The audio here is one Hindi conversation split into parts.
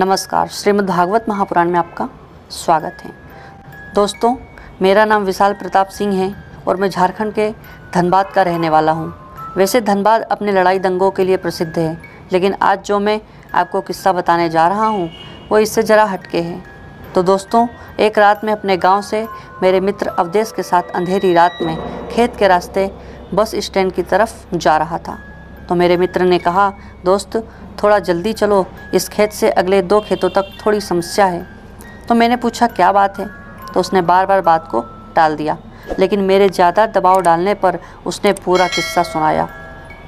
नमस्कार, श्रीमद् भागवत महापुराण में आपका स्वागत है। दोस्तों, मेरा नाम विशाल प्रताप सिंह है और मैं झारखंड के धनबाद का रहने वाला हूँ। वैसे धनबाद अपने लड़ाई दंगों के लिए प्रसिद्ध है, लेकिन आज जो मैं आपको किस्सा बताने जा रहा हूँ, वो इससे ज़रा हटके है। तो दोस्तों, एक रात में अपने गाँव से मेरे मित्र अवदेश के साथ अंधेरी रात में खेत के रास्ते बस स्टैंड की तरफ़ जा रहा था। तो मेरे मित्र ने कहा, दोस्त थोड़ा जल्दी चलो, इस खेत से अगले दो खेतों तक थोड़ी समस्या है। तो मैंने पूछा, क्या बात है? तो उसने बार बार बात को टाल दिया। लेकिन मेरे ज़्यादा दबाव डालने पर उसने पूरा किस्सा सुनाया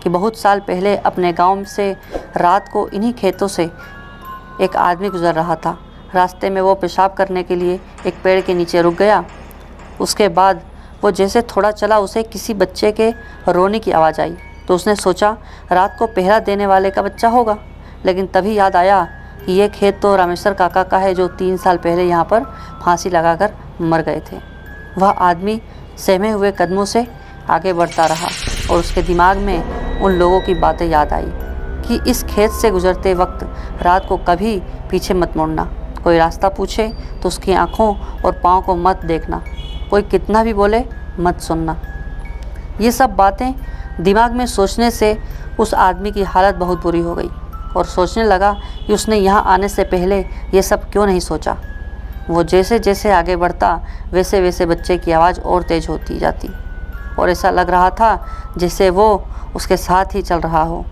कि बहुत साल पहले अपने गाँव से रात को इन्हीं खेतों से एक आदमी गुजर रहा था। रास्ते में वो पेशाब करने के लिए एक पेड़ के नीचे रुक गया। उसके बाद वो जैसे थोड़ा चला, उसे किसी बच्चे के रोने की आवाज़ आई। तो उसने सोचा, रात को पहरा देने वाले का बच्चा होगा। लेकिन तभी याद आया कि ये खेत तो रामेश्वर काका का है जो तीन साल पहले यहाँ पर फांसी लगाकर मर गए थे। वह आदमी सहमे हुए कदमों से आगे बढ़ता रहा और उसके दिमाग में उन लोगों की बातें याद आई कि इस खेत से गुजरते वक्त रात को कभी पीछे मत मुड़ना। कोई रास्ता पूछे तो उसकी आँखों और पाँव को मत देखना। कोई कितना भी बोले, मत सुनना। ये सब बातें दिमाग में सोचने से उस आदमी की हालत बहुत बुरी हो गई और सोचने लगा कि उसने यहाँ आने से पहले ये सब क्यों नहीं सोचा। वो जैसे जैसे आगे बढ़ता वैसे वैसे बच्चे की आवाज़ और तेज़ होती जाती और ऐसा लग रहा था जैसे वो उसके साथ ही चल रहा हो।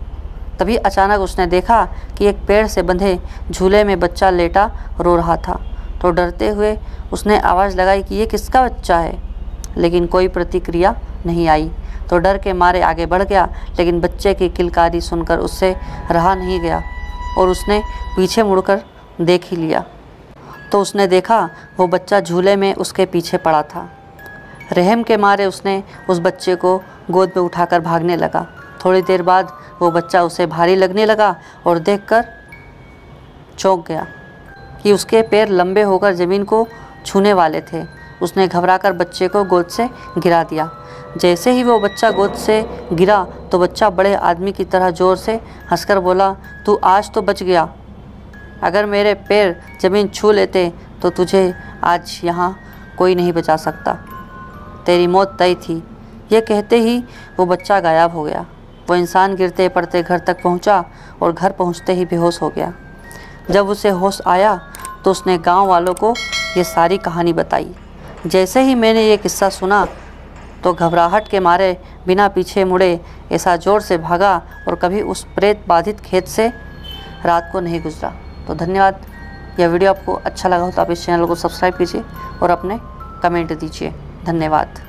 तभी अचानक उसने देखा कि एक पेड़ से बंधे झूले में बच्चा लेटा रो रहा था। तो डरते हुए उसने आवाज़ लगाई कि ये किसका बच्चा है? लेकिन कोई प्रतिक्रिया नहीं आई। तो डर के मारे आगे बढ़ गया, लेकिन बच्चे की किलकारी सुनकर उससे रहा नहीं गया और उसने पीछे मुड़कर देख ही लिया। तो उसने देखा, वो बच्चा झूले में उसके पीछे पड़ा था। रहम के मारे उसने उस बच्चे को गोद में उठाकर भागने लगा। थोड़ी देर बाद वो बच्चा उसे भारी लगने लगा और देखकर चौंक गया कि उसके पैर लंबे होकर ज़मीन को छूने वाले थे। उसने घबराकर बच्चे को गोद से गिरा दिया। जैसे ही वो बच्चा गोद से गिरा तो बच्चा बड़े आदमी की तरह ज़ोर से हंसकर बोला, तू आज तो बच गया। अगर मेरे पैर ज़मीन छू लेते तो तुझे आज यहाँ कोई नहीं बचा सकता। तेरी मौत तय थी। ये कहते ही वो बच्चा गायब हो गया। वो इंसान गिरते पड़ते घर तक पहुँचा और घर पहुँचते ही बेहोश हो गया। जब उसे होश आया तो उसने गाँव वालों को ये सारी कहानी बताई। जैसे ही मैंने ये किस्सा सुना तो घबराहट के मारे बिना पीछे मुड़े ऐसा ज़ोर से भागा और कभी उस प्रेत बाधित खेत से रात को नहीं गुजरा। तो धन्यवाद। यह वीडियो आपको अच्छा लगा हो तो आप इस चैनल को सब्सक्राइब कीजिए और अपने कमेंट दीजिए। धन्यवाद।